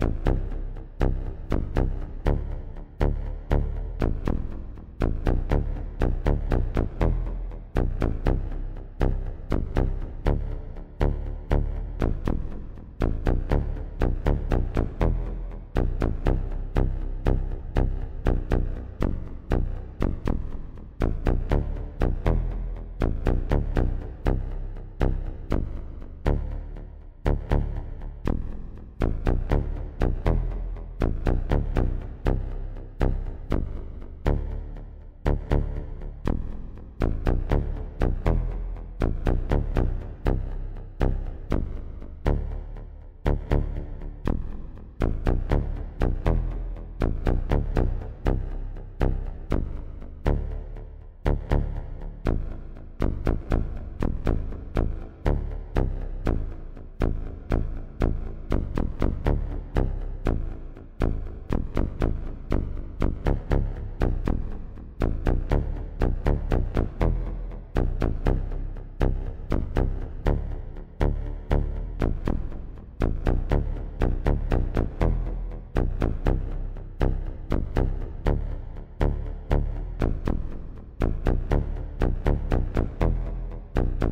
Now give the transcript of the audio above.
you you you